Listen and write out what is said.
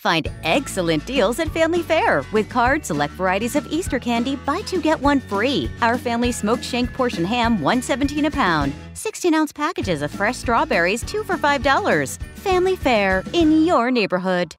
Find excellent deals at Family Fare with card select varieties of Easter candy, buy two get one free. Our family smoked shank portion ham, 117 a pound. 16 ounce packages of fresh strawberries, two for $5. Family Fare in your neighborhood.